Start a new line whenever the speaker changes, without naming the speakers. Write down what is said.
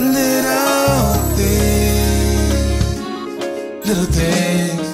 little things, little things.